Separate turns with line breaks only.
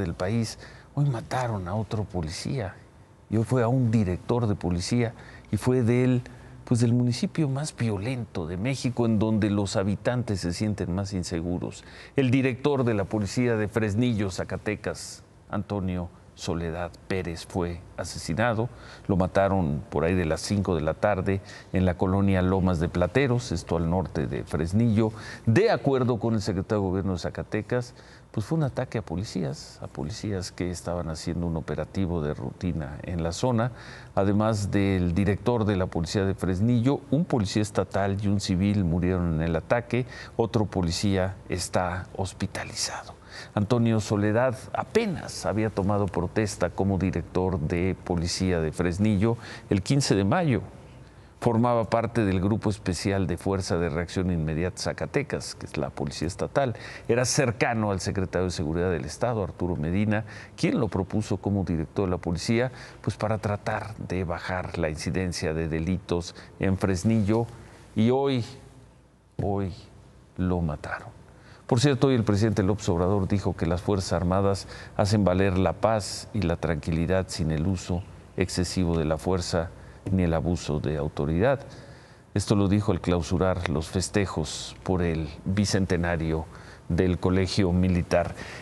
del país. Hoy mataron a otro policía y hoy fue a un director de policía y fue del, pues del municipio más violento de México en donde los habitantes se sienten más inseguros. El director de la policía de Fresnillo, Zacatecas, Antonio Soledad Pérez fue asesinado. Lo mataron por ahí de las 5 de la tarde en la colonia Lomas de Plateros, esto al norte de Fresnillo. De acuerdo con el secretario de Gobierno de Zacatecas, pues fue un ataque a policías, a policías que estaban haciendo un operativo de rutina en la zona, además del director de la policía de Fresnillo, un policía estatal y un civil murieron en el ataque, otro policía está hospitalizado. Antonio Soledad apenas había tomado protesta como director de policía de Fresnillo el 15 de mayo. Formaba parte del Grupo Especial de Fuerza de Reacción Inmediata Zacatecas, que es la Policía Estatal. Era cercano al secretario de Seguridad del Estado, Arturo Medina, quien lo propuso como director de la policía, pues para tratar de bajar la incidencia de delitos en Fresnillo. Y hoy, hoy lo mataron. Por cierto, hoy el presidente López Obrador dijo que las Fuerzas Armadas hacen valer la paz y la tranquilidad sin el uso excesivo de la fuerza ni el abuso de autoridad. Esto lo dijo al clausurar los festejos por el bicentenario del Colegio Militar.